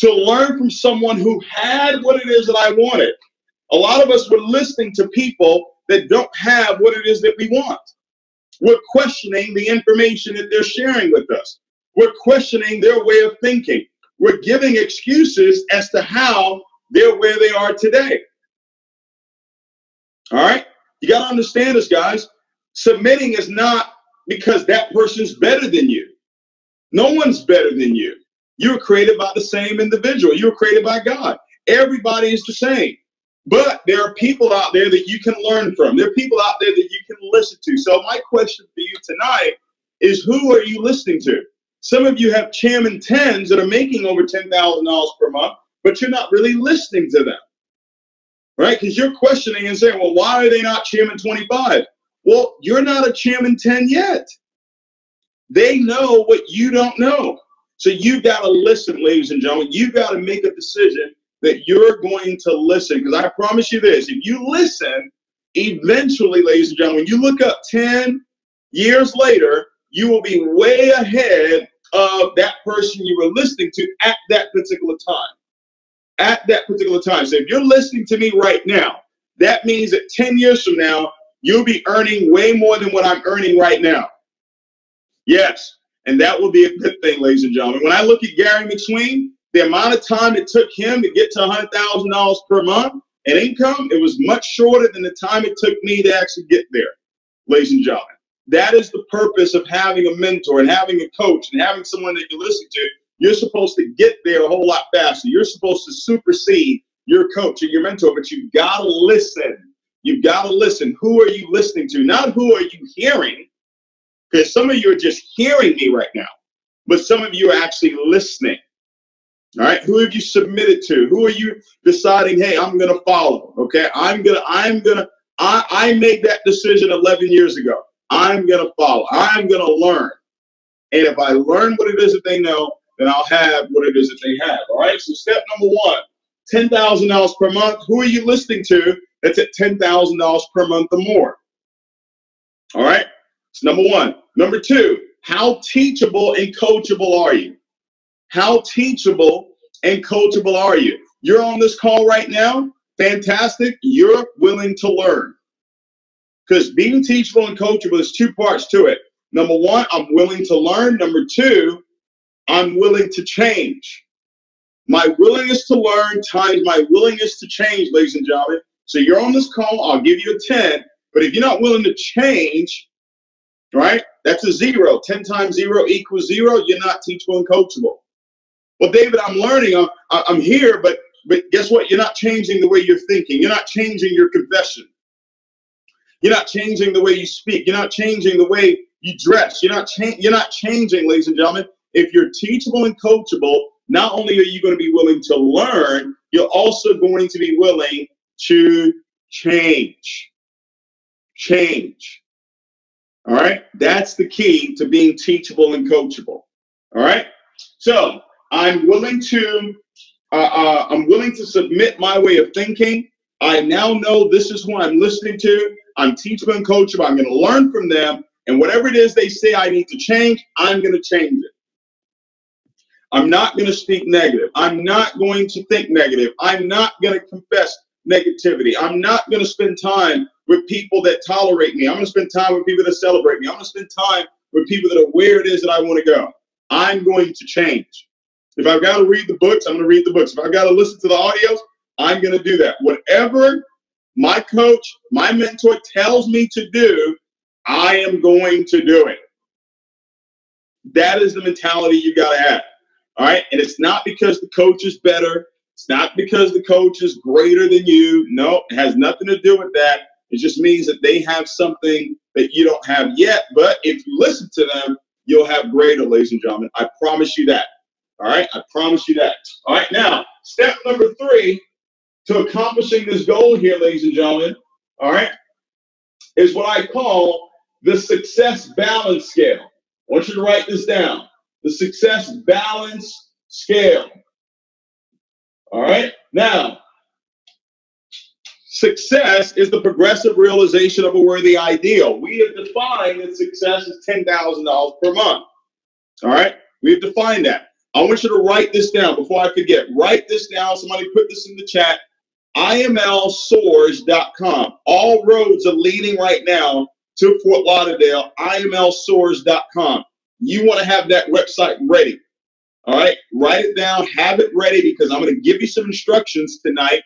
to learn from someone who had what it is that I wanted. A lot of us were listening to people that don't have what it is that we want. We're questioning the information that they're sharing with us. We're questioning their way of thinking. We're giving excuses as to how they're where they are today. All right? You got to understand this, guys. Submitting is not because that person's better than you. No one's better than you. You were created by the same individual. You were created by God. Everybody is the same. But there are people out there that you can learn from. There are people out there that you can listen to. So my question for you tonight is who are you listening to? Some of you have chairman 10s that are making over $10,000 per month, but you're not really listening to them. Right? Because you're questioning and saying, well, why are they not chairman 25? Well, you're not a chairman 10 yet. They know what you don't know. So you've got to listen, ladies and gentlemen. You've got to make a decision that you're going to listen. Because I promise you this if you listen, eventually, ladies and gentlemen, you look up 10 years later, you will be way ahead of that person you were listening to at that particular time. At that particular time. So if you're listening to me right now, that means that 10 years from now, you'll be earning way more than what I'm earning right now. Yes. And that will be a good thing, ladies and gentlemen. When I look at Gary McSween, the amount of time it took him to get to $100,000 per month in income, it was much shorter than the time it took me to actually get there, ladies and gentlemen. That is the purpose of having a mentor and having a coach and having someone that you listen to. You're supposed to get there a whole lot faster. You're supposed to supersede your coach or your mentor, but you've got to listen. You've got to listen. Who are you listening to? Not who are you hearing, because some of you are just hearing me right now, but some of you are actually listening. All right. Who have you submitted to? Who are you deciding, hey, I'm to follow? Okay. I'm to, I'm to, I, I made that decision 11 years ago. I'm to follow. I'm to learn. And if I learn what it is that they know, then I'll have what it is that they have. All right. So step number one, $10,000 per month. Who are you listening to that's at $10,000 per month or more? All right. It's number one. Number two, how teachable and coachable are you? How teachable and coachable are you? You're on this call right now. Fantastic. You're willing to learn. Because being teachable and coachable is two parts to it. Number one, I'm willing to learn. Number two, I'm willing to change. My willingness to learn times my willingness to change, ladies and gentlemen. So you're on this call, I'll give you a 10. But if you're not willing to change, right, that's a zero. 10 times zero equals zero. You're not teachable and coachable. Well, David, I'm learning. I'm, I'm here, but but guess what? You're not changing the way you're thinking. You're not changing your confession. You're not changing the way you speak. You're not changing the way you dress. You're not cha- you're not changing, ladies and gentlemen. If you're teachable and coachable, not only are you going to be willing to learn, you're also going to be willing to change. Change. All right? That's the key to being teachable and coachable. All right? So, I'm willing to uh, uh, I'm willing to submit my way of thinking. I now know this is who I'm listening to. I'm teachable and coachable. I'm going to learn from them. And whatever it is they say I need to change, I'm going to change it. I'm not going to speak negative. I'm not going to think negative. I'm not going to confess negativity. I'm not going to spend time with people that tolerate me. I'm going to spend time with people that celebrate me. I'm going to spend time with people that are where it is that I want to go. I'm going to change. If I've got to read the books, I'm going to read the books. If I've got to listen to the audios, I'm going to do that. Whatever my coach, my mentor tells me to do, I am going to do it. That is the mentality you got to have. All right. And it's not because the coach is better. It's not because the coach is greater than you. No, it has nothing to do with that. It just means that they have something that you don't have yet. But if you listen to them, you'll have greater, ladies and gentlemen. I promise you that. All right, I promise you that. All right, now, step number three to accomplishing this goal here, ladies and gentlemen, all right, is what I call the success balance scale. I want you to write this down the success balance scale. All right, now, success is the progressive realization of a worthy ideal. We have defined that success is $10,000 per month. All right, we have defined that. I want you to write this down before I forget. Write this down. Somebody put this in the chat. IMLSoars.com. All roads are leading right now to Fort Lauderdale. IMLSoars.com. You want to have that website ready. All right, write it down, have it ready because I'm going to give you some instructions tonight.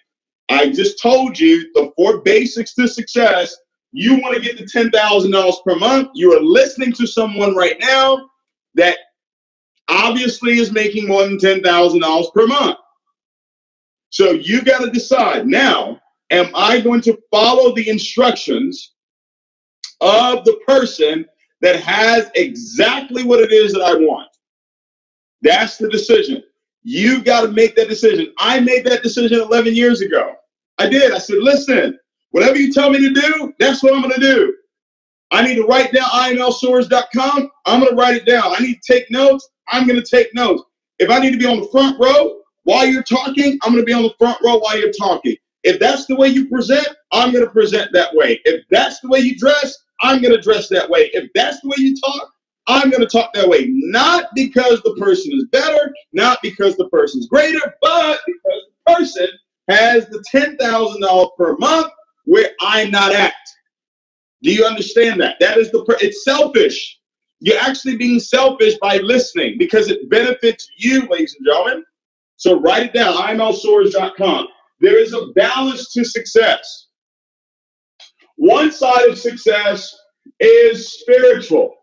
I just told you the four basics to success. You want to get to $10,000 per month. You are listening to someone right now that obviously is making more than $10,000 per month. So you got to decide now, am I going to follow the instructions of the person that has exactly what it is that I want? That's the decision. You got to make that decision. I made that decision 11 years ago. I did. I said, listen, whatever you tell me to do, that's what I'm going to do. I need to write down imlsoars.com. I'm going to write it down. I need to take notes. I'm going to take notes. If I need to be on the front row while you're talking, I'm going to be on the front row while you're talking. If that's the way you present, I'm going to present that way. If that's the way you dress, I'm going to dress that way. If that's the way you talk, I'm going to talk that way. Not because the person is better, not because the person's greater, but because the person has the $10,000 per month where I'm not at. Do you understand that? That is the, it's selfish. You're actually being selfish by listening because it benefits you, ladies and gentlemen. So write it down, imlsoars.com. There is a balance to success. One side of success is spiritual.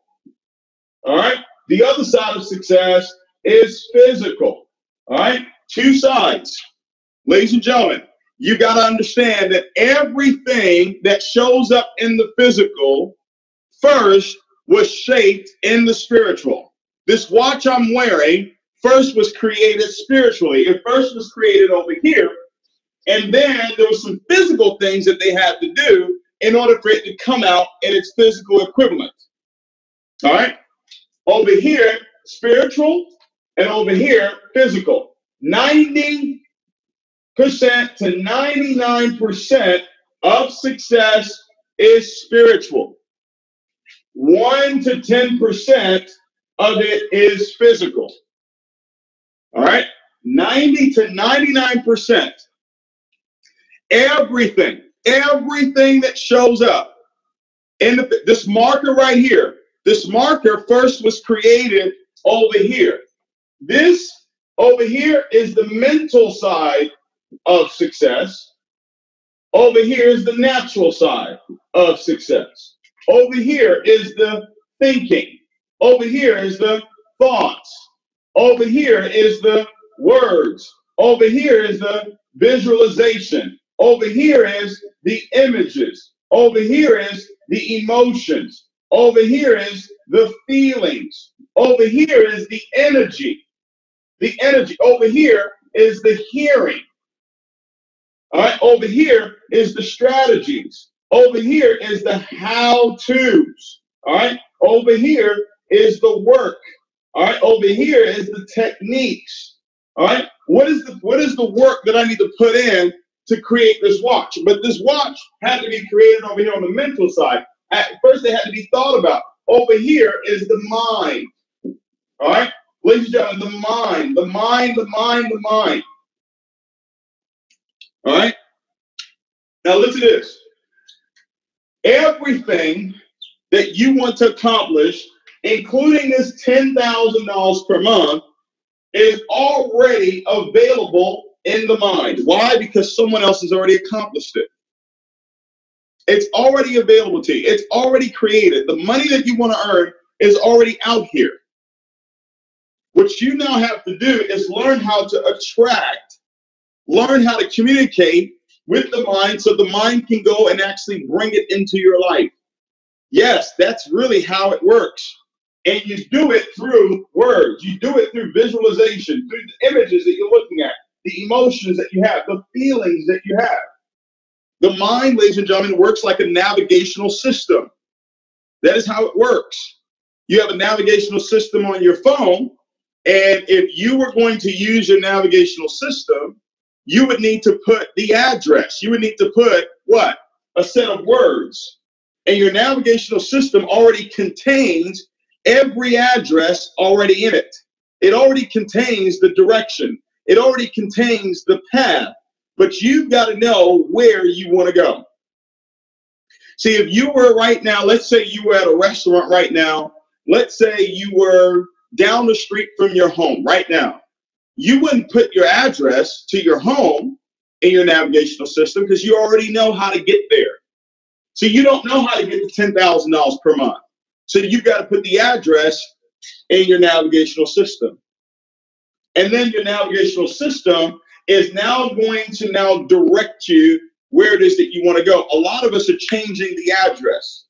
All right. The other side of success is physical. All right. Two sides. Ladies and gentlemen, you got to understand that everything that shows up in the physical first was shaped in the spiritual. This watch I'm wearing first was created spiritually. It first was created over here. And then there were some physical things that they had to do in order for it to come out in its physical equivalent. All right. Over here, spiritual, and over here, physical. 90% to 99% of success is spiritual. 1 to 10% of it is physical. All right? 90 to 99%. Everything, everything that shows up in the, this marker right here, this marker first was created over here. This over here is the mental side of success. Over here is the natural side of success. Over here is the thinking. Over here is the thoughts. Over here is the words. Over here is the visualization. Over here is the images. Over here is the emotions. Over here is the feelings. Over here is the energy. The energy. Over here is the hearing. All right. Over here is the strategies. Over here is the how to's. All right. Over here is the work. All right. Over here is the techniques. All right. What is the what is the work that I need to put in to create this watch? But this watch had to be created over here on the mental side. At first, it had to be thought about. Over here is the mind. All right, ladies and gentlemen, the mind, the mind, the mind, the mind. All right. Now listen to this. Everything that you want to accomplish, including this $10,000 per month, is already available in the mind. Why? Because someone else has already accomplished it. It's already available to you. It's already created. The money that you want to earn is already out here. What you now have to do is learn how to attract, learn how to communicate with the mind so the mind can go and actually bring it into your life. Yes, that's really how it works. And you do it through words, you do it through visualization, through the images that you're looking at, the emotions that you have, the feelings that you have. The mind, ladies and gentlemen, works like a navigational system. That is how it works. You have a navigational system on your phone, and if you were going to use your navigational system, you would need to put the address. You would need to put what? A set of words. And your navigational system already contains every address already in it. It already contains the direction. It already contains the path. But you've got to know where you want to go. See, if you were right now, let's say you were at a restaurant right now, let's say you were down the street from your home right now, you wouldn't put your address to your home in your navigational system because you already know how to get there. So you don't know how to get to $10,000 per month. So you've got to put the address in your navigational system. And then your navigational system is now going to now direct you where it is that you want to go. A lot of us are changing the address.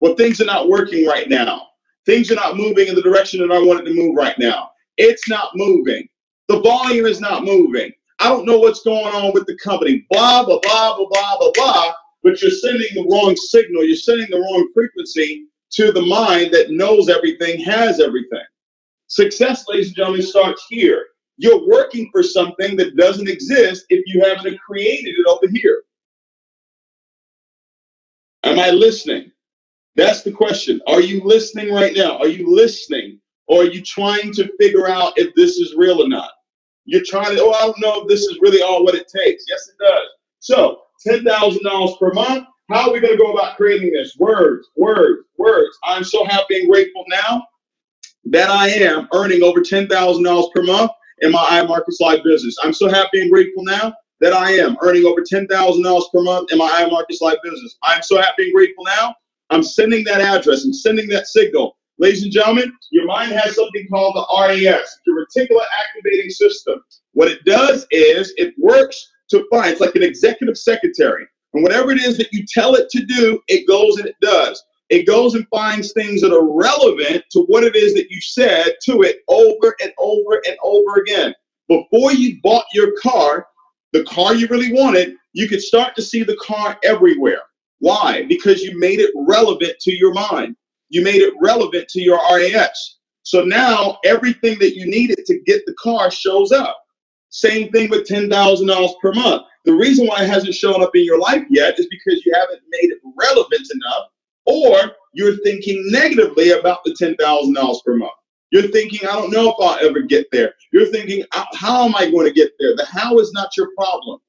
Well, things are not working right now. Things are not moving in the direction that I wanted to move right now. It's not moving. The volume is not moving. I don't know what's going on with the company. Blah, blah, blah, blah, blah, blah, blah. But you're sending the wrong signal. You're sending the wrong frequency to the mind that knows everything, has everything. Success, ladies and gentlemen, starts here. You're working for something that doesn't exist if you haven't created it over here. Am I listening? That's the question. Are you listening right now? Are you listening? Or are you trying to figure out if this is real or not? You're trying to, oh, I don't know if this is really all what it takes. Yes, it does. So, $10,000 per month. How are we going to go about creating this? Words, words, words. I'm so happy and grateful now that I am earning over $10,000 per month in my iMarkets Live business. I'm so happy and grateful now that I am earning over $10,000 per month in my iMarkets Live business. I'm so happy and grateful now. I'm sending that address. I'm sending that signal. Ladies and gentlemen, your mind has something called the RAS, the reticular activating system. What it does is it works to find, it's like an executive secretary. And whatever it is that you tell it to do, it goes and it does. It goes and finds things that are relevant to what it is that you said to it over and over and over again. Before you bought your car, the car you really wanted, you could start to see the car everywhere. Why? Because you made it relevant to your mind. You made it relevant to your RAS. So now everything that you needed to get the car shows up. Same thing with $10,000 per month. The reason why it hasn't shown up in your life yet is because you haven't made it relevant enough or you're thinking negatively about the $10,000 per month. You're thinking, I don't know if I'll ever get there. You're thinking, how am I going to get there? The how is not your problem.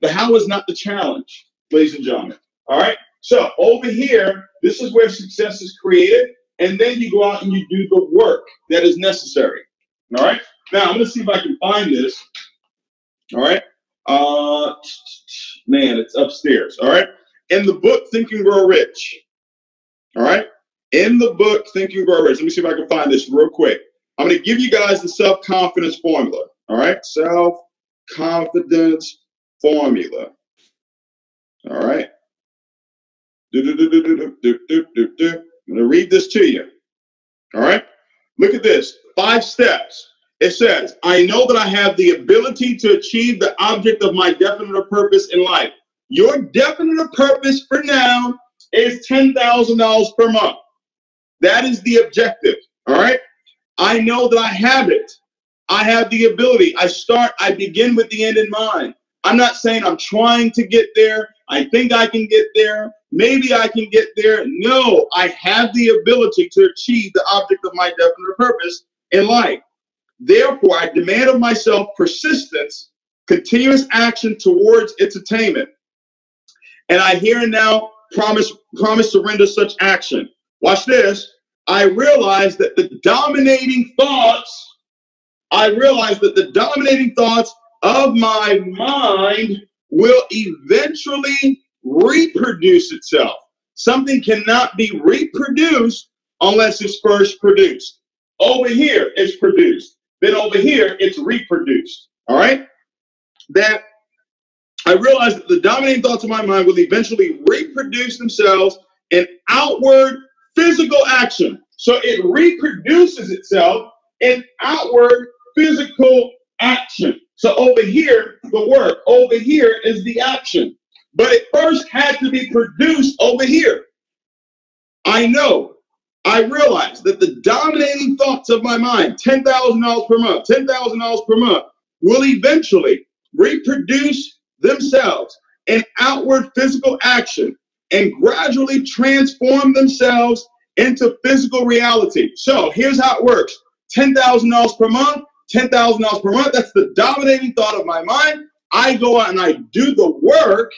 The how is not the challenge, ladies and gentlemen. All right. So over here, this is where success is created. And then you go out and you do the work that is necessary. All right. Now I'm going to see if I can find this. All right. Uh, man, it's upstairs. All right. In the book, Think and Grow Rich. All right in the book Think and Grow Rich. Let me see if I can find this real quick. I'm going to give you guys the self confidence formula. All right, self confidence formula. All right. Do, do, do, do, do, do, do, do, do. I'm going to read this to you. All right. Look at this. Five steps. It says, I know that I have the ability to achieve the object of my definite purpose in life. Your definite purpose for now is $10,000 per month. That is the objective. All right. I know that I have it. I have the ability. I start, I begin with the end in mind. I'm not saying I'm trying to get there. I think I can get there. Maybe I can get there. No, I have the ability to achieve the object of my definite purpose in life. Therefore, I demand of myself persistence, continuous action towards its attainment. And I here and now promise promise to render such action. Watch this. I realize that the dominating thoughts, I realize that the dominating thoughts of my mind will eventually reproduce itself. Something cannot be reproduced unless it's first produced. Over here, it's produced. Then over here, it's reproduced. All right? That I realized that the dominating thoughts of my mind will eventually reproduce themselves in outward physical action. So it reproduces itself in outward physical action. So over here, the work, over here is the action. But it first had to be produced over here. I know, I realize that the dominating thoughts of my mind, $10,000 per month, $10,000 per month, will eventually reproduce themselves in outward physical action and gradually transform themselves into physical reality. So here's how it works $10,000 per month, $10,000 per month. That's the dominating thought of my mind. I go out and I do the work.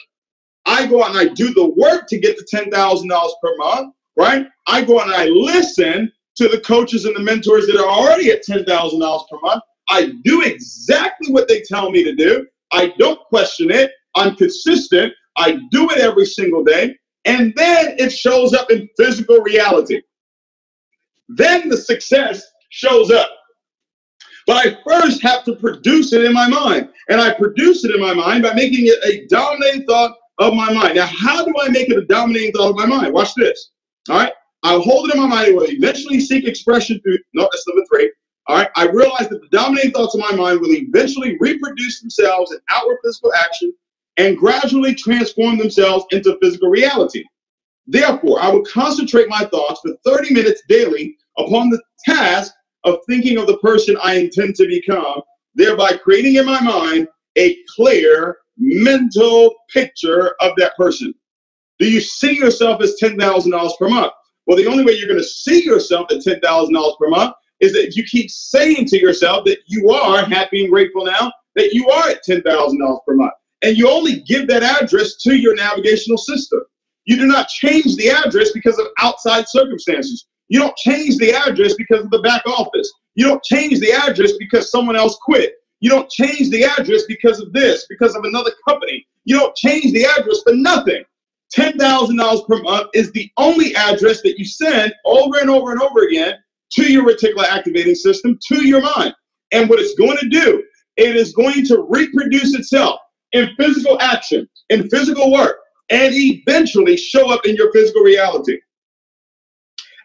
I go out and I do the work to get the $10,000 per month, right? I go out and I listen to the coaches and the mentors that are already at $10,000 per month. I do exactly what they tell me to do. I don't question it. I'm consistent. I do it every single day. And then it shows up in physical reality. Then the success shows up. But I first have to produce it in my mind. And I produce it in my mind by making it a dominating thought of my mind. Now, how do I make it a dominating thought of my mind? Watch this. All right. I'll hold it in my mind. Will eventually seek expression through, no, that's number three. All right. I realize that the dominating thoughts of my mind will eventually reproduce themselves in outward physical action and gradually transform themselves into physical reality. Therefore, I will concentrate my thoughts for 30 minutes daily upon the task of thinking of the person I intend to become, thereby creating in my mind a clear mental picture of that person. Do you see yourself as $10,000 per month? Well, the only way you're going to see yourself at $10,000 per month is that if you keep saying to yourself that you are happy and grateful now, that you are at $10,000 per month. And you only give that address to your navigational system. You do not change the address because of outside circumstances. You don't change the address because of the back office. You don't change the address because someone else quit. You don't change the address because of this, because of another company. You don't change the address for nothing. $10,000 per month is the only address that you send over and over and over again to your reticular activating system, to your mind. And what it's going to do, it is going to reproduce itself in physical action, in physical work, and eventually show up in your physical reality.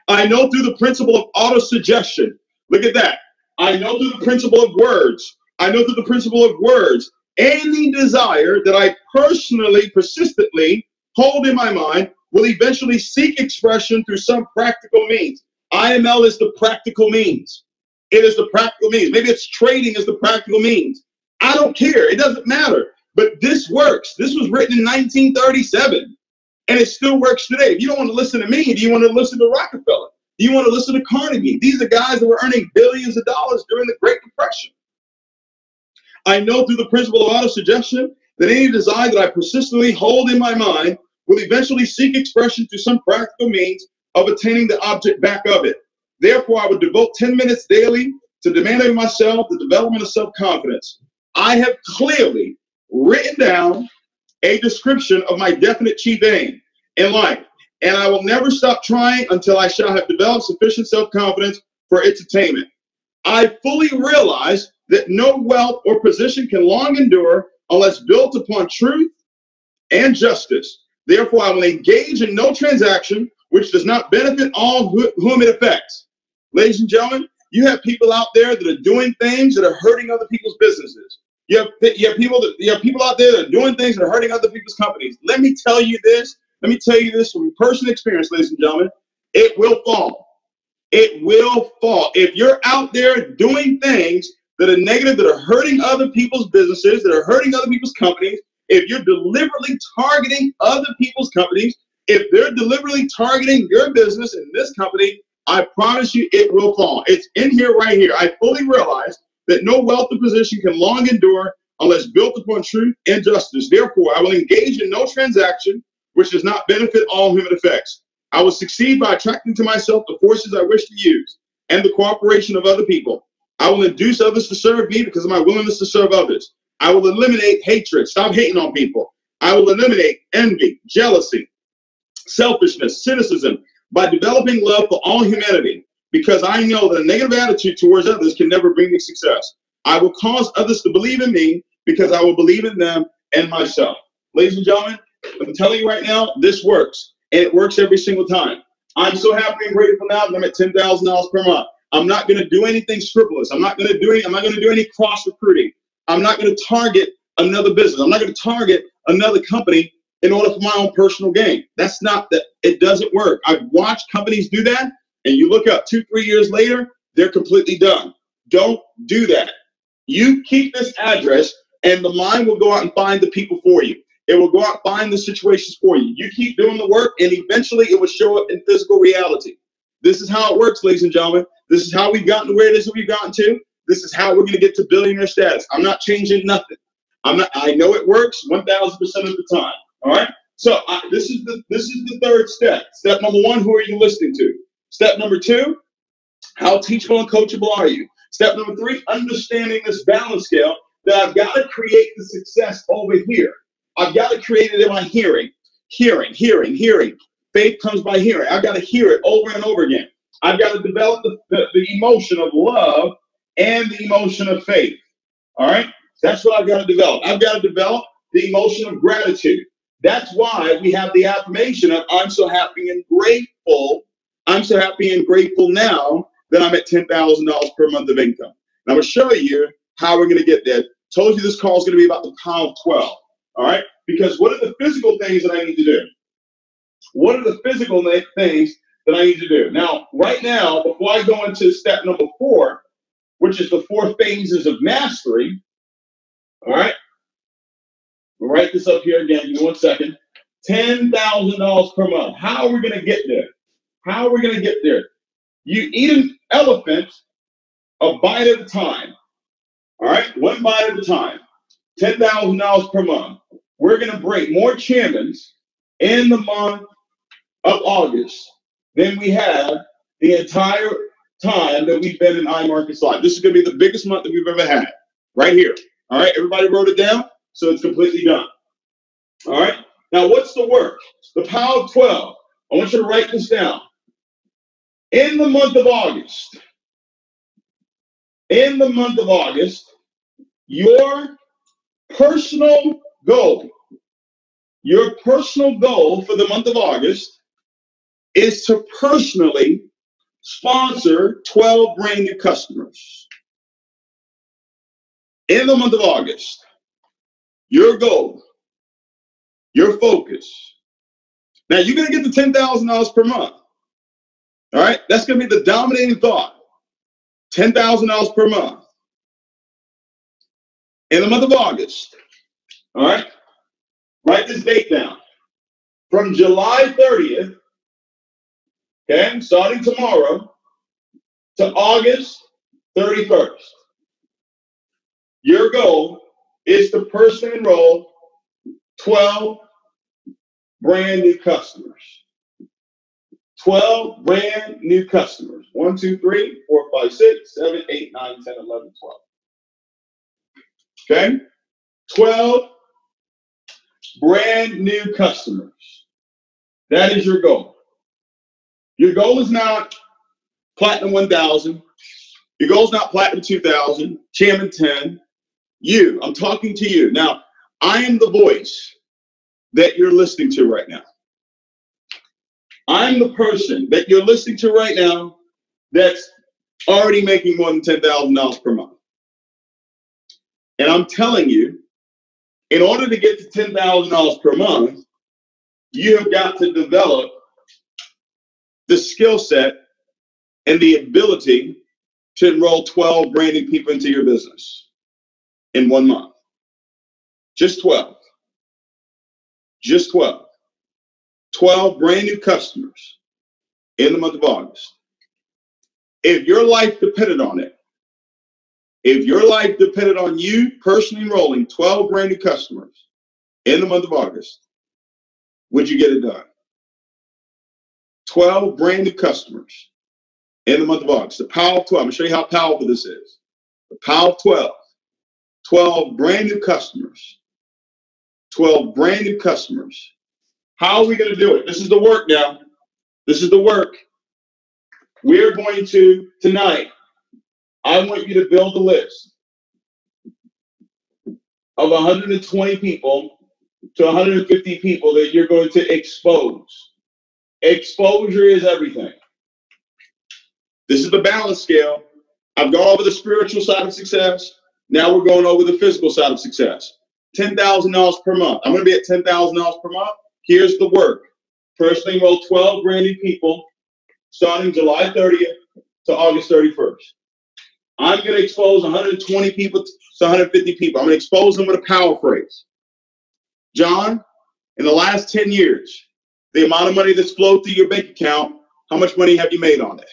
I know through the principle of autosuggestion. Look at that. I know through the principle of words. I know through the principle of words. Any desire that I personally, persistently hold in my mind will eventually seek expression through some practical means. IML is the practical means. It is the practical means. Maybe it's trading as the practical means. I don't care. It doesn't matter. But this works. This was written in 1937 and it still works today. If you don't want to listen to me, do you want to listen to Rockefeller? Do you want to listen to Carnegie? These are guys that were earning billions of dollars during the Great Depression. I know through the principle of autosuggestion that any desire that I persistently hold in my mind will eventually seek expression through some practical means of attaining the object back of it. Therefore, I would devote 10 minutes daily to demanding myself the development of self confidence. I have clearly written down a description of my definite chief aim in life, and I will never stop trying until I shall have developed sufficient self confidence for its attainment. I fully realize that no wealth or position can long endure unless built upon truth and justice. Therefore, I will engage in no transaction which does not benefit all whom it affects. Ladies and gentlemen, you have people out there that are doing things that are hurting other people's businesses. You have, you have people that you have people out there that are doing things that are hurting other people's companies. Let me tell you this. Let me tell you this from personal experience, ladies and gentlemen. It will fall. It will fall. If you're out there doing things that are negative, that are hurting other people's businesses, that are hurting other people's companies, if you're deliberately targeting other people's companies, if they're deliberately targeting your business and this company, I promise you it will fall. It's in here right here. I fully realize that no wealth or position can long endure unless built upon truth and justice. Therefore, I will engage in no transaction which does not benefit all human effects. I will succeed by attracting to myself the forces I wish to use and the cooperation of other people. I will induce others to serve me because of my willingness to serve others. I will eliminate hatred. Stop hating on people. I will eliminate envy, jealousy, selfishness, cynicism by developing love for all humanity because I know that a negative attitude towards others can never bring me success. I will cause others to believe in me because I will believe in them and myself. Ladies and gentlemen, I'm telling you right now, this works. And it works every single time. I'm so happy and grateful now that I'm at $10,000 per month. I'm not going to do anything scrupulous. I'm not going to do any, I'm not going to do any cross recruiting. I'm not going to target another business. I'm not going to target another company in order for my own personal gain. That's not that it doesn't work. I've watched companies do that and you look up two, three years later, they're completely done. Don't do that. You keep this address, and the mind will go out and find the people for you. It will go out and find the situations for you. You keep doing the work, and eventually it will show up in physical reality. This is how it works, ladies and gentlemen. This is how we've gotten to where it is that we've gotten to. This is how we're going to get to billionaire status. I'm not changing nothing. I'm not. I know it works 1,000 percent of the time. All right. So I, this is the this is the third step. Step number one: Who are you listening to? Step number two: How teachable and coachable are you? Step number three: Understanding this balance scale that I've got to create the success over here. I've got to create it in my hearing, hearing, hearing, hearing. Faith comes by hearing. I've got to hear it over and over again. I've got to develop the, the, the emotion of love and the emotion of faith. All right? That's what I've got to develop. I've got to develop the emotion of gratitude. That's why we have the affirmation of I'm so happy and grateful. I'm so happy and grateful now that I'm at $10,000 per month of income. And I'm going to show you how we're going to get there. Told you this call is going to be about the pound 12. All right? Because what are the physical things that I need to do? What are the physical things that I need to do? Now, right now, before I go into step number four, which is the four phases of mastery, all right? We'll write this up here again. Give me one second. $10,000 per month. How are we going to get there? How are we going to get there? You eat an elephant a bite at a time. All right? One bite at a time. $10,000 per month. We're going to break more chairmans in the month of August than we have the entire time that we've been in iMarkets Live. This is going to be the biggest month that we've ever had, right here. All right, everybody wrote it down, so it's completely done. All right, now what's the work? The power of 12. I want you to write this down. In the month of August, in the month of August, your personal goal, your personal goal for the month of August is to personally sponsor 12 brand new customers in the month of August, your goal, your focus. Now you're to get the $10,000 per month. All right. That's going to be the dominating thought. $10,000 per month in the month of August. All right. Write this date down. From July 30th, okay, starting tomorrow, to August 31st. Your goal is to personally enroll 12 brand new customers. 12 brand new customers. 1, 2, 3, 4, 5, 6, 7, 8, 9, 10, 11, 12. Okay? 12 brand new customers. That is your goal. Your goal is not platinum 1000. Your goal is not platinum 2000, chairman 10, you. I'm talking to you. Now, I am the voice that you're listening to right now. I'm the person that you're listening to right now that's already making more than $10,000 per month. And I'm telling you, in order to get to $10,000 per month, you have got to develop the skill set and the ability to enroll 12 brand new people into your business in one month. Just 12. Just 12. 12 brand new customers in the month of August. If your life depended on it, if your life depended on you personally enrolling 12 brand new customers in the month of August, would you get it done? 12 brand new customers in the month of August. The power of 12. I'm going to show you how powerful this is. The power of 12. 12 brand new customers. 12 brand new customers. How are we going to do it? This is the work now. This is the work. We're going to, tonight, I want you to build a list of 120 people to 150 people that you're going to expose. Exposure is everything. This is the balance scale. I've gone over the spiritual side of success. Now we're going over the physical side of success. $10,000 per month. I'm going to be at $10,000 per month. Here's the work. First thing, roll 12 brand new people starting July 30th to August 31st. I'm going to expose 120 people to 150 people. I'm going to expose them with a power phrase. John, in the last 10 years, the amount of money that's flowed through your bank account, how much money have you made on it?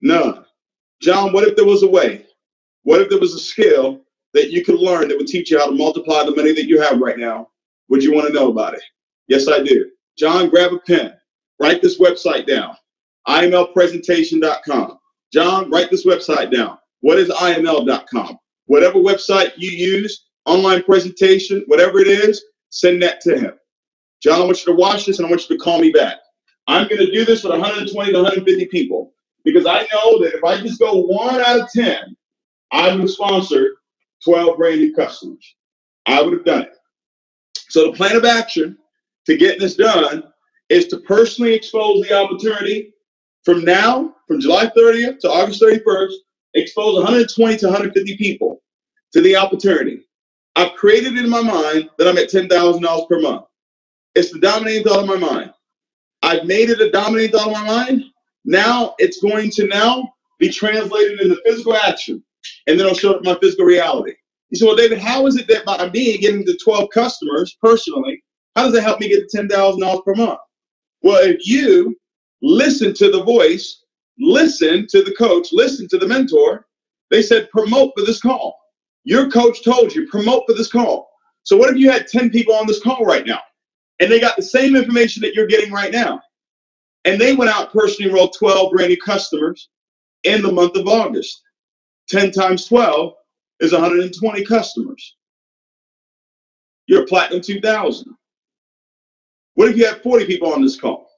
None. John, what if there was a way? What if there was a skill that you could learn that would teach you how to multiply the money that you have right now? Would you want to know about it? Yes, I do. John, grab a pen. Write this website down imlpresentation.com. John, write this website down. What is iml.com? Whatever website you use, online presentation, whatever it is, send that to him. John, I want you to watch this and I want you to call me back. I'm going to do this with 120 to 150 people because I know that if I just go one out of 10, I would have sponsored 12 brand new customers. I would have done it. So the plan of action to get this done is to personally expose the opportunity from now, from July 30th to August 31st, expose 120 to 150 people to the opportunity. I've created in my mind that I'm at $10,000 per month. It's the dominating thought of my mind. I've made it a dominating thought of my mind. Now it's going to now be translated into physical action, and then it'll show up my physical reality. You say, well, David, how is it that by me getting to 12 customers personally, how does that help me get to $10,000 per month? Well, if you listen to the voice, listen to the coach, listen to the mentor. They said, promote for this call. Your coach told you, promote for this call. So what if you had 10 people on this call right now and they got the same information that you're getting right now? And they went out personally enrolled 12 brand new customers in the month of August. 10 times 12 is 120 customers. You're Platinum 2000. What if you had 40 people on this call?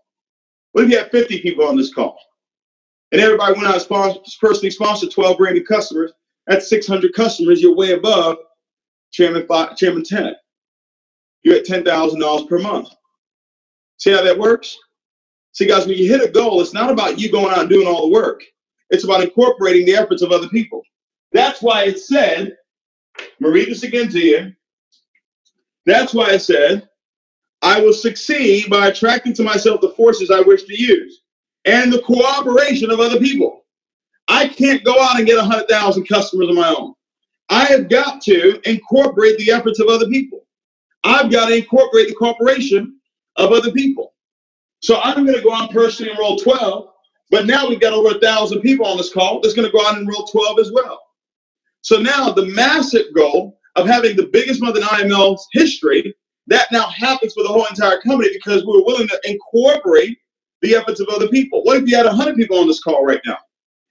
What if you had 50 people on this call? And everybody went out personally sponsored 12 brand new customers. That's 600 customers. You're way above Chairman, Chairman 10. You're at $10,000 per month. See how that works? See, guys, when you hit a goal, it's not about you going out and doing all the work. It's about incorporating the efforts of other people. That's why it said, I'm read this again to you. That's why it said, I will succeed by attracting to myself the forces I wish to use and the cooperation of other people. I can't go out and get 100,000 customers of my own. I have got to incorporate the efforts of other people. I've got to incorporate the corporation of other people. So I'm going to go on personally and roll 12, but now we've got over a thousand people on this call that's going to go out and roll 12 as well. So now the massive goal of having the biggest month in IML's history that now happens for the whole entire company because we were willing to incorporate the efforts of other people. What if you had 100 people on this call right now?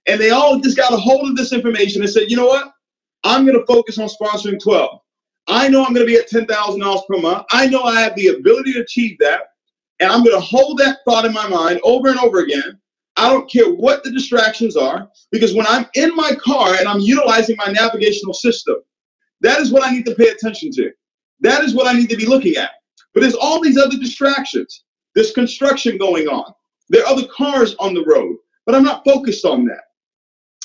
And they all just got a hold of this information and said, you know what? I'm going to focus on sponsoring 12. I know I'm going to be at $10,000 per month. I know I have the ability to achieve that. And I'm going to hold that thought in my mind over and over again. I don't care what the distractions are, because when I'm in my car and I'm utilizing my navigational system, that is what I need to pay attention to. That is what I need to be looking at. But there's all these other distractions. There's construction going on. There are other cars on the road, but I'm not focused on that.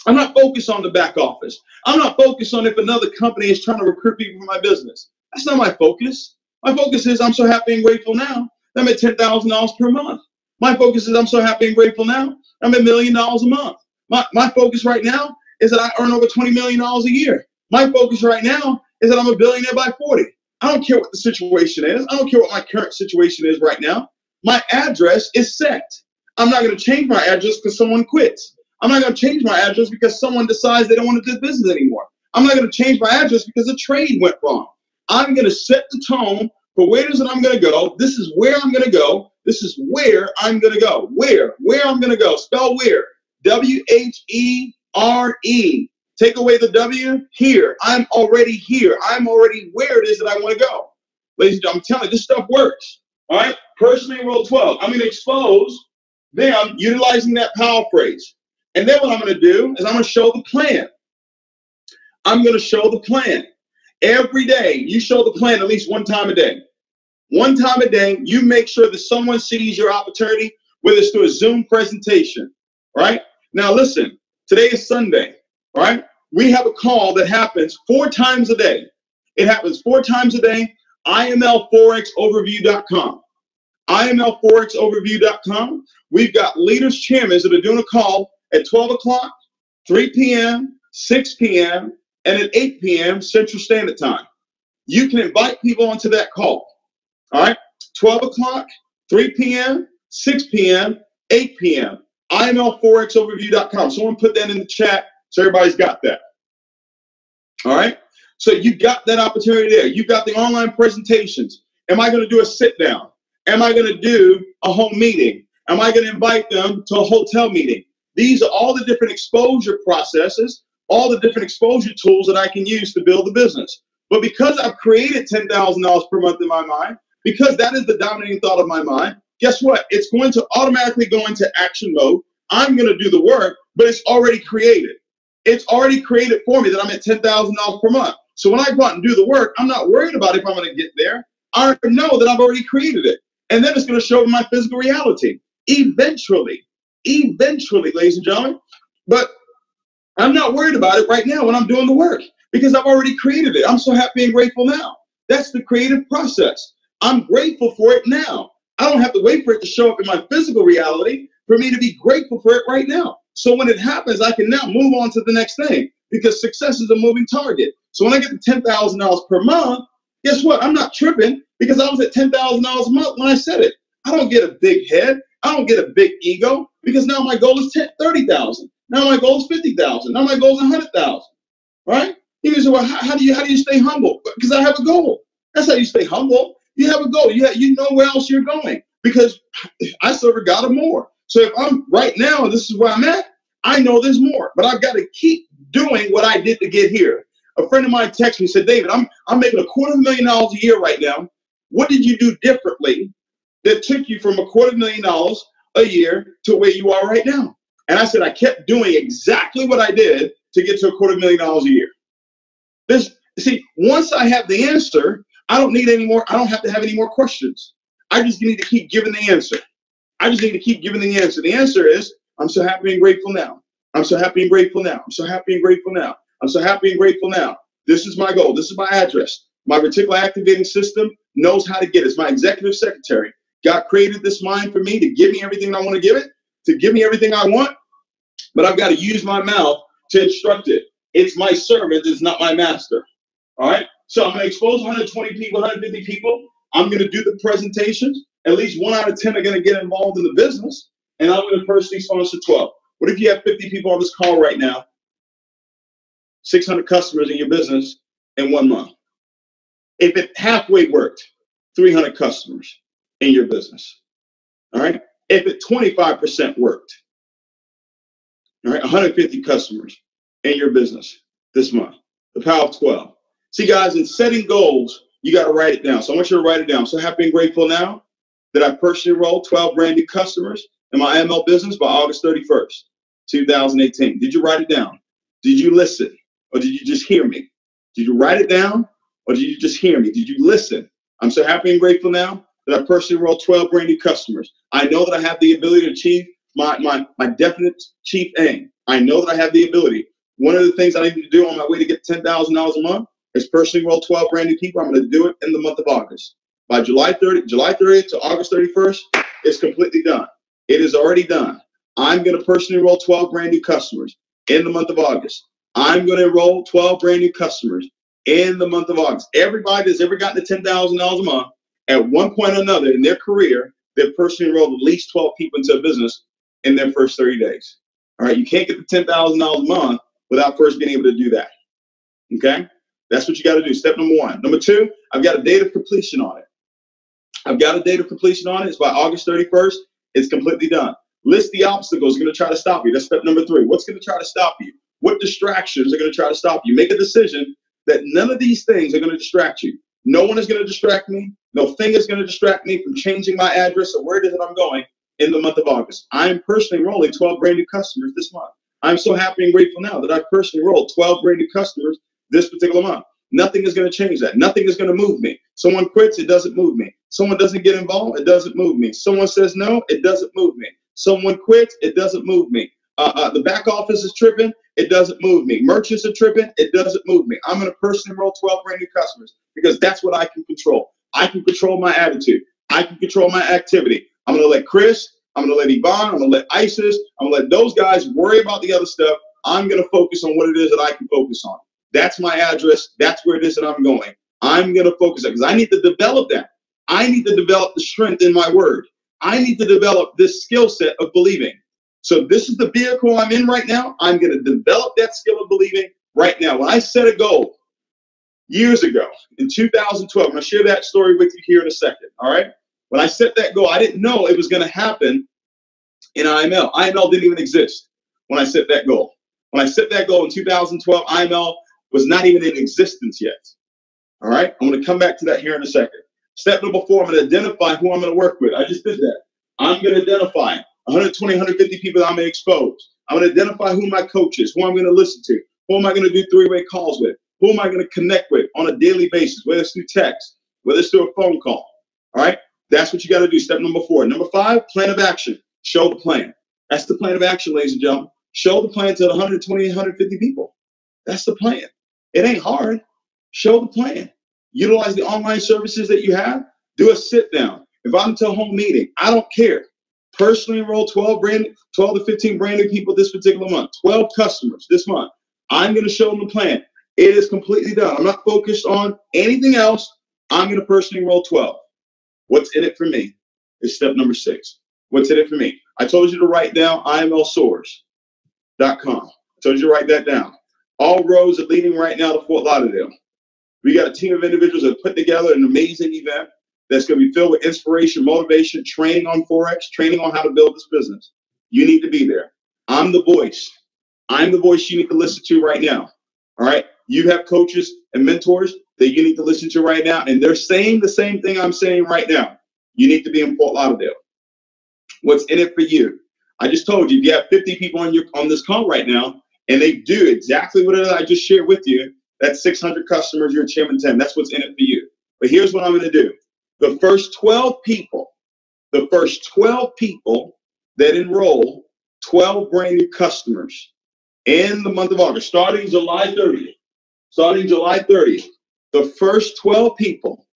I'm not focused on the back office. I'm not focused on if another company is trying to recruit people for my business. That's not my focus. My focus is I'm so happy and grateful now. I'm at $10,000 per month. My focus is I'm so happy and grateful now. I'm at a million dollars a month. My, my focus right now is that I earn over $20 million a year. My focus right now is that I'm a billionaire by 40. I don't care what the situation is. I don't care what my current situation is right now. My address is set. I'm not going to change my address because someone quits. I'm not going to change my address because someone decides they don't want to do business anymore. I'm not going to change my address because a trade went wrong. I'm going to set the tone for where it is that I'm going to go. This is where I'm going to go. This is where I'm going to go. Where? Where I'm going to go. Spell where. W H E R E. Take away the W here. I'm already here. I'm already where it is that I want to go. Ladies and gentlemen, I'm telling you, this stuff works. All right. Personally, roll 12. I'm going to expose them utilizing that power phrase. And then what I'm going to do is I'm going to show the plan. I'm going to show the plan. Every day, you show the plan at least one time a day. One time a day, you make sure that someone sees your opportunity, whether it's through a Zoom presentation. Right? Now, listen, today is Sunday. Right? we have a call that happens four times a day. It happens four times a day. IMLForexOverview.com. IMLForexOverview.com. We've got leaders, chairmen that are doing a call at 12 o'clock, 3 p.m., 6 p.m., and at 8 p.m. Central Standard Time. You can invite people onto that call. All right, 12 o'clock, 3 p.m., 6 p.m., 8 p.m. IMLForexOverview.com. Someone put that in the chat So everybody's got that. All right. So you got that opportunity there. You got the online presentations. Am I going to do a sit down? Am I going to do a home meeting? Am I going to invite them to a hotel meeting? These are all the different exposure processes, all the different exposure tools that I can use to build the business. But because I've created $10,000 per month in my mind, because that is the dominating thought of my mind, guess what? It's going to automatically go into action mode. I'm going to do the work, but it's already created. It's already created for me that I'm at $10,000 per month. So when I go out and do the work, I'm not worried about if I'm going to get there. I know that I've already created it. And then it's going to show up in my physical reality. Eventually, eventually, ladies and gentlemen. But I'm not worried about it right now when I'm doing the work because I've already created it. I'm so happy and grateful now. That's the creative process. I'm grateful for it now. I don't have to wait for it to show up in my physical reality for me to be grateful for it right now. So when it happens, I can now move on to the next thing because success is a moving target. So when I get to $10,000 per month, guess what? I'm not tripping because I was at $10,000 a month when I said it. I don't get a big head. I don't get a big ego because now my goal is 10, 30,000. Now my goal is 50,000. Now my goal is 100,000. Right? You say, well, how, how, do you how do you stay humble? Because I have a goal. That's how you stay humble. You have a goal. You have, you know where else you're going because I serve a God of more. So if I'm right now this is where I'm at, I know there's more, but I've got to keep doing what I did to get here. A friend of mine texted me said, David, I'm I'm making a quarter million dollars a year right now. What did you do differently that took you from a quarter million dollars a year to where you are right now? And I said, I kept doing exactly what I did to get to a quarter million dollars a year. This see, once I have the answer, I don't need any more, I don't have to have any more questions. I just need to keep giving the answer. I just need to keep giving the answer. The answer is I'm so happy and grateful now. I'm so happy and grateful now. I'm so happy and grateful now. I'm so happy and grateful now. This is my goal. This is my address. My reticular activating system knows how to get it. It's my executive secretary. God created this mind for me to give me everything I want to give it, to give me everything I want, but I've got to use my mouth to instruct it. It's my servant, it's not my master. All right? So I'm going to expose 120 people, 150 people. I'm going to do the presentations. At least one out of 10 are going to get involved in the business and I'm going to personally sponsor 12. What if you have 50 people on this call right now, 600 customers in your business in one month? If it halfway worked, 300 customers in your business. All right. If it 25% worked, all right, 150 customers in your business this month. The power of 12. See, guys, in setting goals, you got to write it down. So I want you to write it down. So happy and grateful now that I personally enrolled 12 brand new customers in my ML business by August 31st, 2018. Did you write it down? Did you listen? Or did you just hear me? Did you write it down? Or did you just hear me? Did you listen? I'm so happy and grateful now that I personally enrolled 12 brand new customers. I know that I have the ability to achieve my, my, my definite chief aim. I know that I have the ability. One of the things I need to do on my way to get $10,000 a month is personally enroll 12 brand new people. I'm going to do it in the month of August. By July 30, July 30th to August 31st, it's completely done. It is already done. I'm going to personally enroll 12 brand new customers in the month of August. I'm going to enroll 12 brand new customers in the month of August. Everybody that's ever gotten to $10,000 a month at one point or another in their career, they've personally enrolled at least 12 people into a business in their first 30 days. All right, you can't get the $10,000 a month without first being able to do that. Okay, that's what you got to do. Step number one. Number two, I've got a date of completion on it. I've got a date of completion on it. It's by August 31st. It's completely done. List the obstacles going to try to stop you. That's step number three. What's going to try to stop you? What distractions are going to try to stop you? Make a decision that none of these things are going to distract you. No one is going to distract me. No thing is going to distract me from changing my address or where it is that I'm going in the month of August. I am personally enrolling 12 brand new customers this month. I'm so happy and grateful now that I've personally enrolled 12 brand new customers this particular month. Nothing is going to change that. Nothing is going to move me. Someone quits, it doesn't move me. Someone doesn't get involved, it doesn't move me. Someone says no, it doesn't move me. Someone quits, it doesn't move me. Uh, uh, the back office is tripping, it doesn't move me. Merchants are tripping, it doesn't move me. I'm going to personally enroll 12 brand new customers because that's what I can control. I can control my attitude. I can control my activity. I'm going to let Chris, I'm going to let Yvonne, I'm going to let Isis, I'm going to let those guys worry about the other stuff. I'm going to focus on what it is that I can focus on. That's my address. That's where it is that I'm going. I'm going to focus on because I need to develop that. I need to develop the strength in my word. I need to develop this skill set of believing. So this is the vehicle I'm in right now. I'm going to develop that skill of believing right now. When I set a goal years ago in 2012, I'm going to share that story with you here in a second. All right. When I set that goal, I didn't know it was going to happen in IML. IML didn't even exist when I set that goal. When I set that goal in 2012, IML was not even in existence yet. All right. I'm going to come back to that here in a second. Step number four, I'm going to identify who I'm going to work with. I just did that. I'm going to identify 120, 150 people that I'm going to expose. I'm going to identify who my coach is, who I'm going to listen to, who am I going to do three-way calls with, who am I going to connect with on a daily basis, whether it's through text, whether it's through a phone call. All right. That's what you got to do. Step number four. Number five, plan of action. Show the plan. That's the plan of action, ladies and gentlemen. Show the plan to 120, 150 people. That's the plan. It ain't hard. Show the plan. Utilize the online services that you have. Do a sit down. Invite them to a home meeting. I don't care. Personally enroll 12 brand, 12 to 15 brand new people this particular month. 12 customers this month. I'm going to show them the plan. It is completely done. I'm not focused on anything else. I'm going to personally enroll 12. What's in it for me is step number six. What's in it for me? I told you to write down imlsoars.com. I told you to write that down. All roads are leading right now to Fort Lauderdale. We got a team of individuals that put together an amazing event that's going to be filled with inspiration, motivation, training on Forex, training on how to build this business. You need to be there. I'm the voice. I'm the voice you need to listen to right now. All right. You have coaches and mentors that you need to listen to right now, and they're saying the same thing I'm saying right now. You need to be in Fort Lauderdale. What's in it for you? I just told you, if you have 50 people on your on this call right now, and they do exactly what I just shared with you, that's 600 customers, you're chairman 10. That's what's in it for you. But here's what I'm going to do. The first 12 people, the first 12 people that enroll 12 brand new customers in the month of August, starting July 30th, starting July 30th, the first 12 people,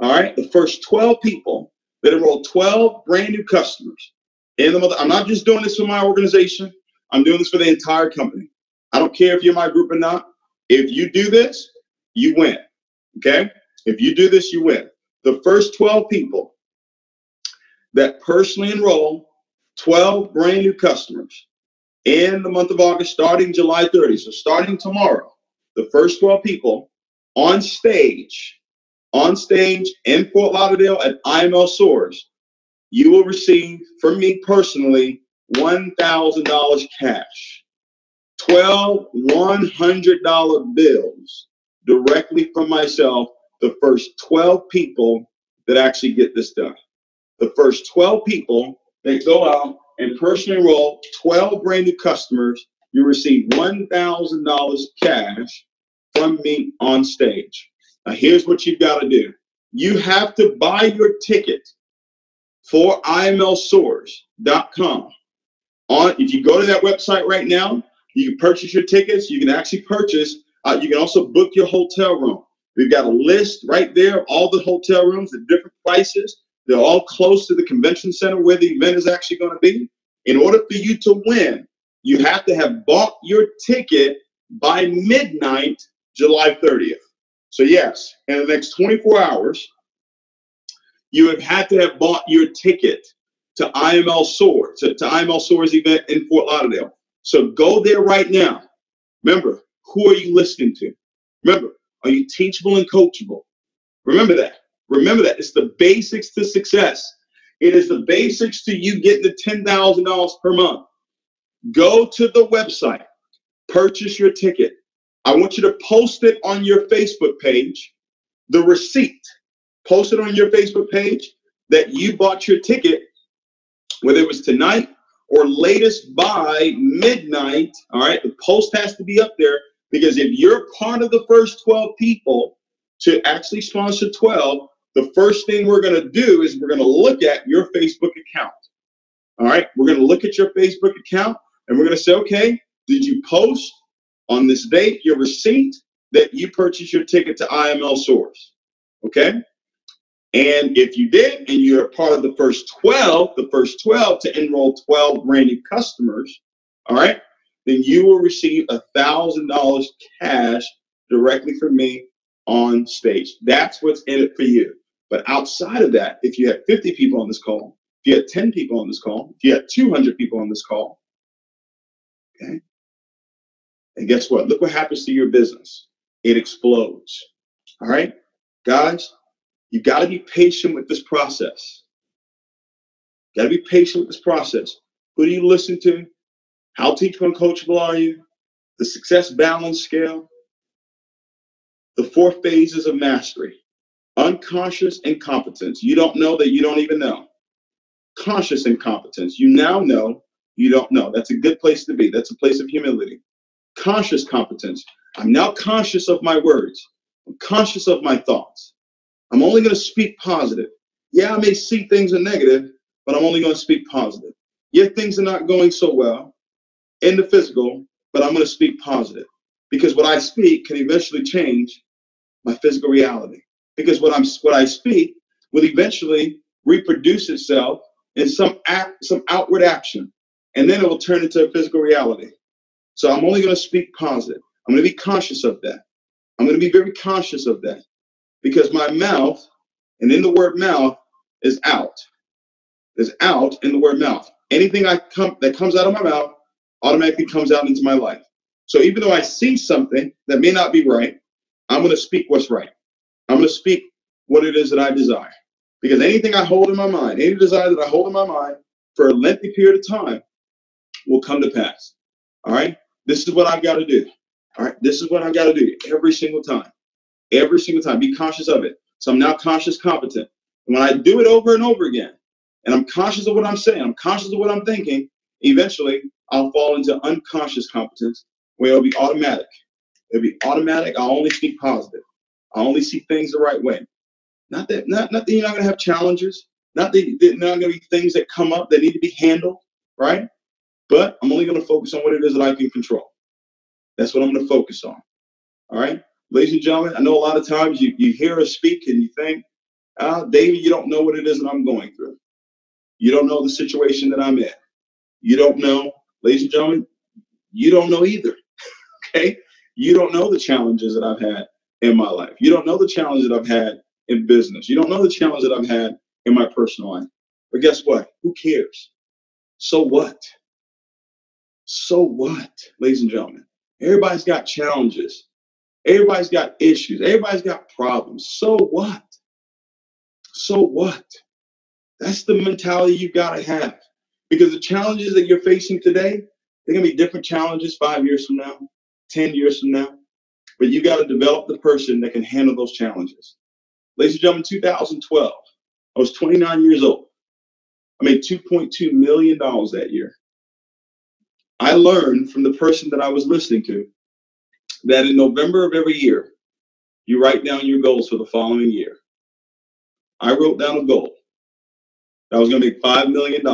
all right, the first 12 people that enroll 12 brand new customers in the month. I'm not just doing this for my organization. I'm doing this for the entire company. I don't care if you're my group or not. If you do this, you win. Okay? If you do this, you win. The first 12 people that personally enroll 12 brand new customers in the month of August, starting July 30. So starting tomorrow, the first 12 people on stage, on stage in Fort Lauderdale at IML Soars, you will receive from me personally $1,000 cash. 12 $100 bills directly from myself, the first 12 people that actually get this done. The first 12 people that go out and personally enroll 12 brand new customers, you receive $1,000 cash from me on stage. Now, here's what you've got to do you have to buy your ticket for imlsoars.com. On, if you go to that website right now, you can purchase your tickets. You can actually purchase, uh, you can also book your hotel room. We've got a list right there of all the hotel rooms, the different prices. They're all close to the convention center where the event is actually going to be. In order for you to win, you have to have bought your ticket by midnight, July 30th. So, yes, in the next 24 hours, you have had to have bought your ticket to IML SOAR, to, to IML SOAR's event in Fort Lauderdale. So go there right now. Remember, who are you listening to? Remember, are you teachable and coachable? Remember that. Remember that. It's the basics to success. It is the basics to you getting the $10,000 per month. Go to the website, purchase your ticket. I want you to post it on your Facebook page, the receipt. Post it on your Facebook page that you bought your ticket, whether it was tonight or latest by midnight. All right, the post has to be up there because if you're part of the first 12 people to actually sponsor 12, the first thing we're going to do is we're going to look at your Facebook account. All right, we're going to look at your Facebook account and we're going to say, okay, did you post on this date your receipt that you purchased your ticket to IML Soars? Okay. And if you did, and you're part of the first 12, the first 12 to enroll 12 brand new customers, all right, then you will receive a thousand dollars cash directly from me on stage. That's what's in it for you. But outside of that, if you had 50 people on this call, if you had 10 people on this call, if you had 200 people on this call, Okay. And guess what? Look what happens to your business. It explodes. All right. Guys, you got to be patient with this process. Got to be patient with this process. Who do you listen to? How teachable and coachable are you? The success balance scale. The four phases of mastery unconscious incompetence. You don't know that you don't even know. Conscious incompetence. You now know you don't know. That's a good place to be. That's a place of humility. Conscious competence. I'm now conscious of my words. I'm conscious of my thoughts. I'm only going to speak positive. Yeah, I may see things are negative, but I'm only going to speak positive. Yeah, things are not going so well in the physical, but I'm going to speak positive because what I speak can eventually change my physical reality. Because what I'm what I speak will eventually reproduce itself in some act, some outward action, and then it will turn into a physical reality. So I'm only going to speak positive. I'm going to be conscious of that. I'm going to be very conscious of that because my mouth, and in the word mouth, is out. Is out in the word mouth. Anything I come that comes out of my mouth automatically comes out into my life. So even though I see something that may not be right, I'm going to speak what's right. I'm going to speak what it is that I desire. Because anything I hold in my mind, any desire that I hold in my mind for a lengthy period of time will come to pass. All right? This is what I've got to do. All right? This is what I've got to do every single time. Every single time. Be conscious of it. So I'm now conscious competent. And when I do it over and over again, and I'm conscious of what I'm saying, I'm conscious of what I'm thinking, eventually I'll fall into unconscious competence where it'll be automatic. It'll be automatic. I'll only speak positive. I only see things the right way. Not that not, not that you're not gonna have challenges, not that there's not gonna be things that come up that need to be handled, right? But I'm only gonna focus on what it is that I can control. That's what I'm gonna focus on. All right. Ladies and gentlemen, I know a lot of times you, you hear us speak and you think, uh, David, you don't know what it is that I'm going through. You don't know the situation that I'm in. You don't know, ladies and gentlemen, you don't know either. okay? You don't know the challenges that I've had in my life. You don't know the challenge that I've had in business. You don't know the challenge that I've had in my personal life. But guess what? Who cares? So what? So what, ladies and gentlemen? Everybody's got challenges. Everybody's got issues. Everybody's got problems. So what? So what? That's the mentality you've got to have. Because the challenges that you're facing today, they're going to be different challenges five years from now, 10 years from now. But you got to develop the person that can handle those challenges. Ladies and gentlemen, 2012, I was 29 years old. I made $2.2 million that year. I learned from the person that I was listening to that in November of every year, you write down your goals for the following year. I wrote down a goal that I was going to make $5 million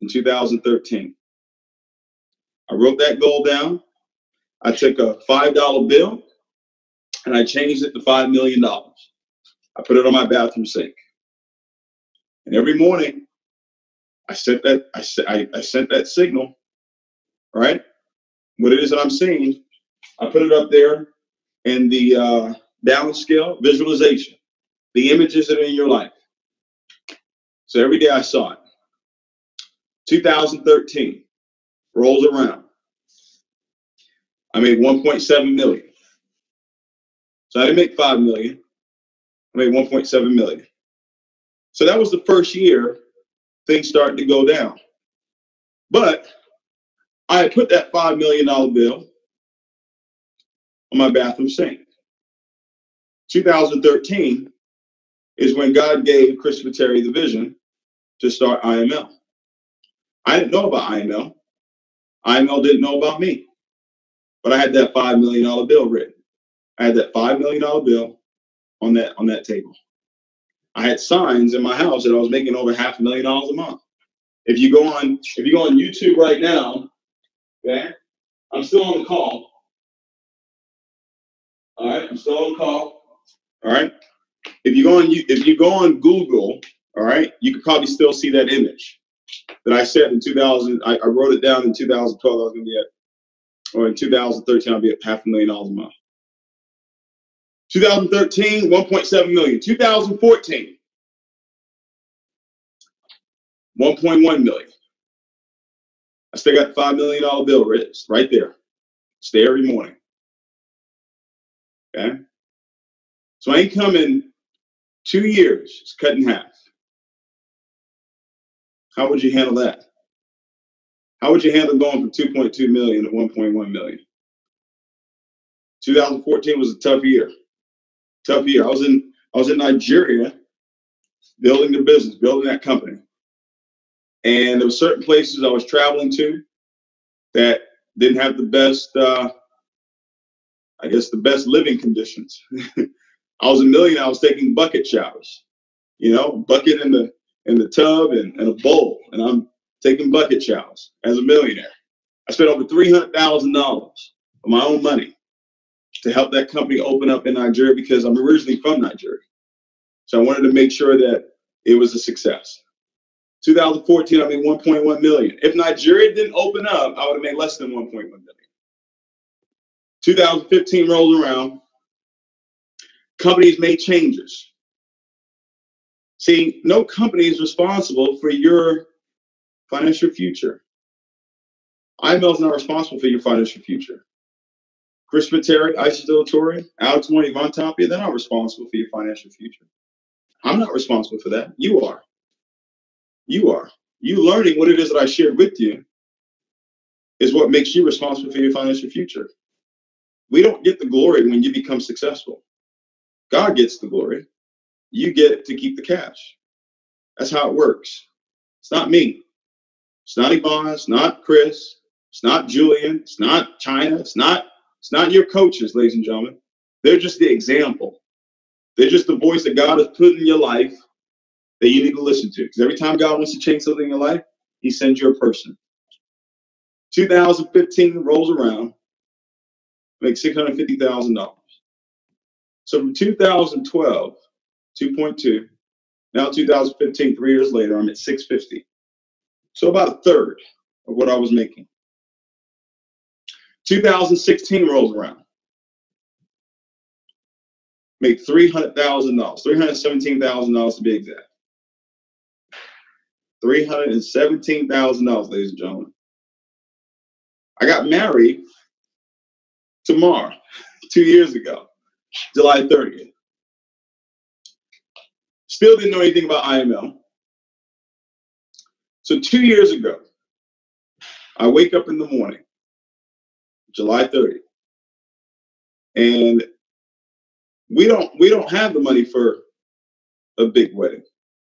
in 2013. I wrote that goal down I took a $5 bill and I changed it to $5 million. I put it on my bathroom sink. And every morning, I sent that I, I, I sent that signal, right? What it is that I'm seeing, I put it up there in the uh, balance scale visualization, the images that are in your life. So every day I saw it. 2013 rolls around. I made 1.7 million. So I didn't make 5 million. I made 1.7 million. So that was the first year things started to go down. But I put that $5 million bill on my bathroom sink. 2013 is when God gave Christopher Terry the vision to start IML. I didn't know about IML. IML didn't know about me. But I had that five million dollar bill written. I had that five million dollar bill on that on that table. I had signs in my house that I was making over half a million dollars a month. If you go on if you go on YouTube right now, okay, I'm still on the call. All right, I'm still on call. All right. If you go on if you go on Google, all right, you could probably still see that image that I said in 2000. I, I wrote it down in 2012. I was to be at or in 2013, I'll be at half a million dollars a month. 2013, 1.7 million. 2014, 1.1 million. Still got $5 million bill raised right there. Stay every morning. Okay. So income in two years is cut in half. How would you handle that? How would you handle going from 2.2 million to 1.1 million? 2014 was a tough year. Tough year. I was in I was in Nigeria building the business, building that company. And there were certain places I was traveling to that didn't have the best uh, I guess the best living conditions. I was a million, I was taking bucket showers. You know, bucket in the in the tub and, and a bowl. And I'm taking bucket showers as a millionaire. I spent over $300,000 of my own money to help that company open up in Nigeria because I'm originally from Nigeria. So I wanted to make sure that it was a success. 2014, I made 1.1 million. If Nigeria didn't open up, I would have made less than 1.1 million. 2015 rolls around, companies made changes. See, no company is responsible for your financial future. IML is not responsible for your financial future. Chris Materi, Isis Torre, Alex Morton, Von Tapia, they're not responsible for your financial future. I'm not responsible for that. You are. You are. You learning what it is that I shared with you is what makes you responsible for your financial future. We don't get the glory when you become successful. God gets the glory. You get to keep the cash. That's how it works. It's not me. It's not Yvonne. It's not Chris. It's not Julian. It's not China. It's not. It's not your coaches, ladies and gentlemen. They're just the example. They're just the voice that God has put in your life that you need to listen to. Because every time God wants to change something in your life, He sends you a person. 2015 rolls around, make $650,000. So from 2012, 2.2, now 2015, three years later, I'm at 650. So about a third of what I was making. 2016 rolls around. Make $300,000, $317,000 to be exact. $317,000, ladies and gentlemen. I got married tomorrow, two years ago, July 30th. Still didn't know anything about IML. So two years ago, I wake up in the morning, July 30th, and we don't we don't have the money for a big wedding.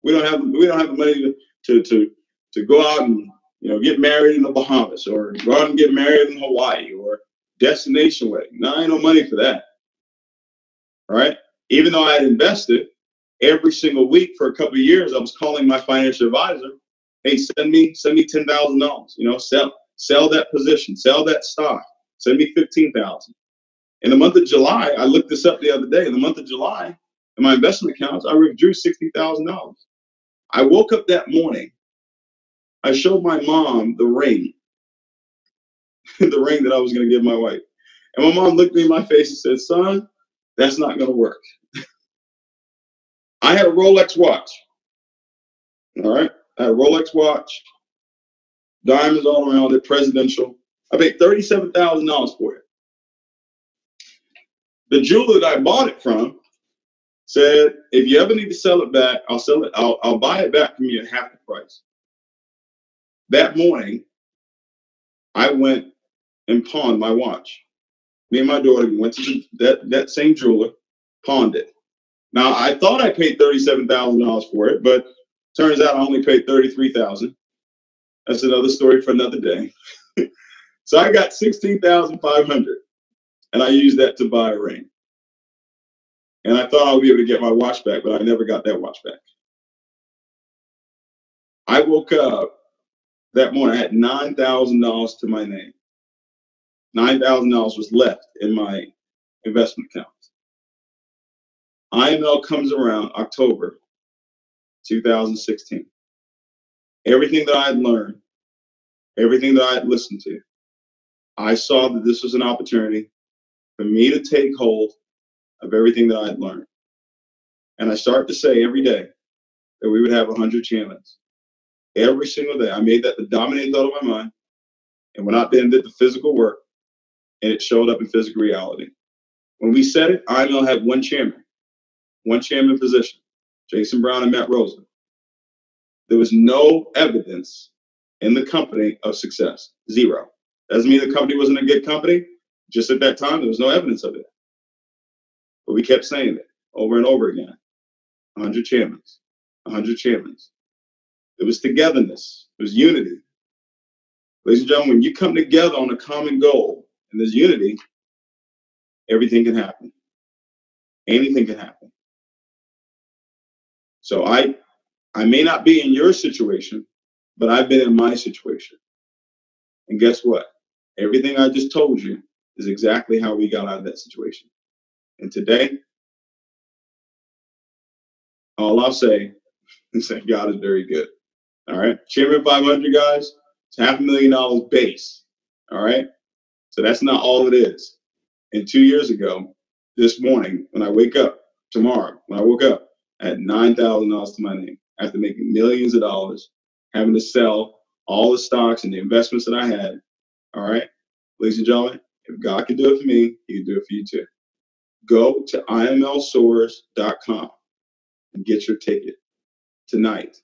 We don't have we don't have the money to to to, go out and you know get married in the Bahamas or go out and get married in Hawaii or destination wedding. No, I ain't no money for that. All right. Even though I had invested every single week for a couple of years, I was calling my financial advisor hey, send me send me ten thousand dollars. You know, sell sell that position, sell that stock. Send me fifteen thousand. In the month of July, I looked this up the other day. In the month of July, in my investment accounts, I withdrew sixty thousand dollars. I woke up that morning. I showed my mom the ring, the ring that I was going to give my wife, and my mom looked me in my face and said, "Son, that's not going to work." I had a Rolex watch. All right. I had a Rolex watch, diamonds all around it, presidential. I paid $37,000 for it. The jeweler that I bought it from said, if you ever need to sell it back, I'll sell it, I'll, I'll buy it back from you at half the price. That morning, I went and pawned my watch. Me and my daughter went to the, that, that same jeweler, pawned it. Now, I thought I paid $37,000 for it, but Turns out I only paid 33000 That's another story for another day. so I got 16500 and I used that to buy a ring. And I thought I would be able to get my watch back, but I never got that watch back. I woke up that morning, I had $9,000 to my name. $9,000 was left in my investment account. IML comes around October 2016. Everything that I had learned, everything that I had listened to, I saw that this was an opportunity for me to take hold of everything that I had learned. And I started to say every day that we would have 100 champions. Every single day. I made that the dominating thought of my mind. and when I there and did the physical work, and it showed up in physical reality. When we said it, IML had one chairman, one chairman position, Jason Brown and Matt Rosen. There was no evidence in the company of success, zero. Doesn't mean the company wasn't a good company. Just at that time, there was no evidence of it. But we kept saying it over and over again. 100 chairmen, 100 chairmen. It was togetherness. It was unity. Ladies and gentlemen, when you come together on a common goal and there's unity, everything can happen. Anything can happen. So I I may not be in your situation, but I've been in my situation. And guess what? Everything I just told you is exactly how we got out of that situation. And today, all I'll say is that God is very good. All right. Chairman 500, guys, it's half a million dollars base. All right. So that's not all it is. And two years ago, this morning, when I wake up tomorrow, when I woke up, had $9,000 to my name after making millions of dollars, having to sell all the stocks and the investments that I had. All right. Ladies and gentlemen, if God can do it for me, He can do it for you too. Go to imlsoars.com and get your ticket tonight.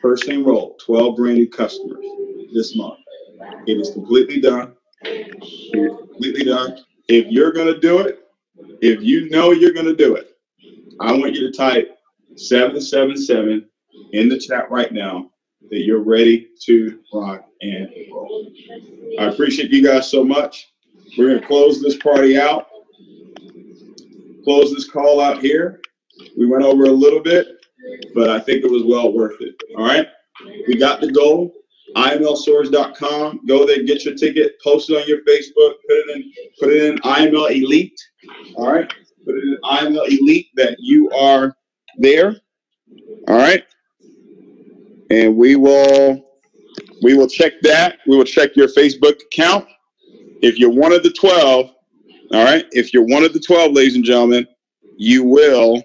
First enroll 12 brand new customers this month. It is completely done. Completely done. If you're going to do it, if you know you're going to do it, I want you to type 777 in the chat right now that you're ready to rock and roll. I appreciate you guys so much. We're going to close this party out, close this call out here. We went over a little bit, but I think it was well worth it. All right. We got the goal. IMLSoars.com. Go there, get your ticket, post it on your Facebook, put it in, put it in IML Elite. All right. Put it in IML Elite that you are there. All right. And we will we will check that. We will check your Facebook account. If you're one of the 12, all right, if you're one of the 12, ladies and gentlemen, you will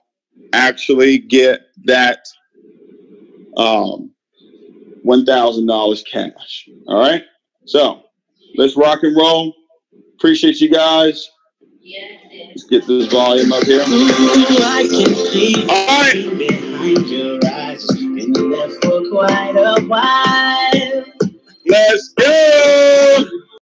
actually get that um, $1,000 cash. All right. So let's rock and roll. Appreciate you guys. Let's get this volume up here. All right. Let's go.